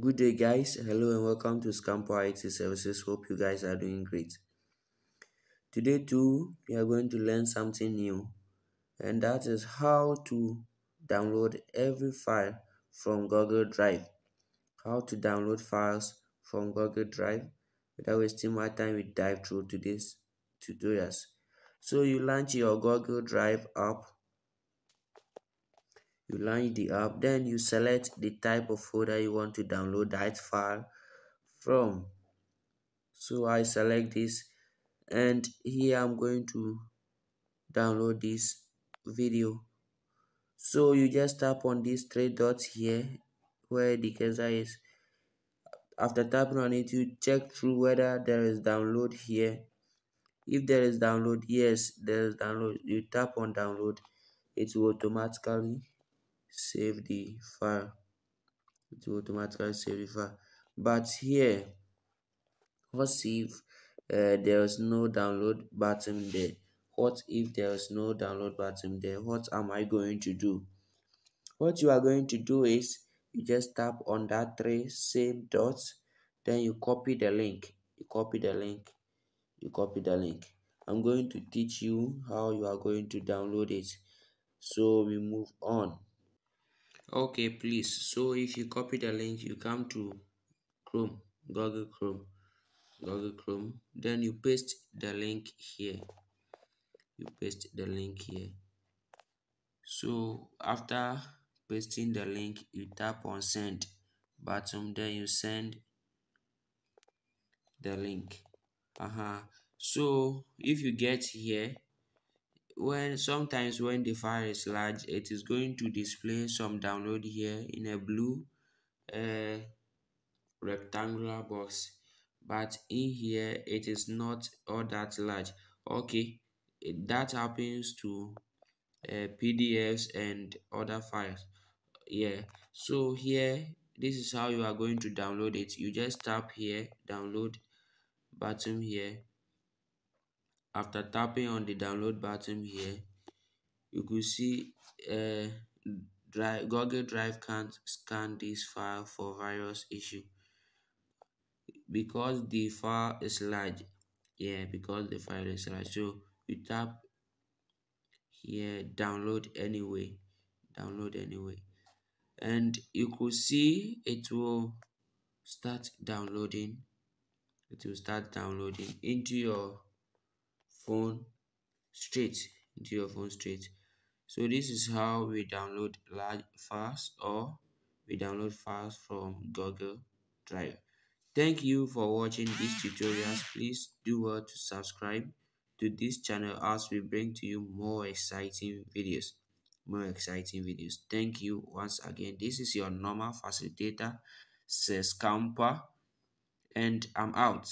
Good day, guys. Hello and welcome to Scamper IT Services. Hope you guys are doing great. Today, too, we are going to learn something new, and that is how to download every file from Google Drive. How to download files from Google Drive. Without wasting my time, we dive through today's tutorials. So, you launch your Google Drive app you launch the app then you select the type of folder you want to download that file from. So i select this and here i'm going to download this video. So you just tap on these three dots here where the cursor is. After tapping on it you check through whether there is download here. If there is download yes there is download. You tap on download it will automatically save the file. It automatically save the file. But here what if uh, there is no download button there? What if there is no download button there? What am i going to do? What you are going to do is you just tap on that three same dots then you copy the link. You copy the link. You copy the link. I'm going to teach you how you are going to download it. So we move on okay please. So if you copy the link you come to chrome google chrome google chrome. Then you paste the link here. You paste the link here. So after pasting the link you tap on send button. Then you send the link. Uh-huh. So if you get here when sometimes when the file is large it is going to display some download here in a blue uh, rectangular box. But in here it is not all that large. Okay that happens to uh, pdfs and other files. Yeah so here this is how you are going to download it. You just tap here download button here after tapping on the download button here you could see uh, drive google drive can't scan this file for various issue. Because the file is large yeah because the file is large. So you tap here download anyway download anyway. And you could see it will start downloading it will start downloading into your phone straight into your phone straight. So this is how we download large files or we download files from google drive. Thank you for watching these tutorials please do well to subscribe to this channel as we bring to you more exciting videos more exciting videos. Thank you once again. This is your normal facilitator says camper and i'm out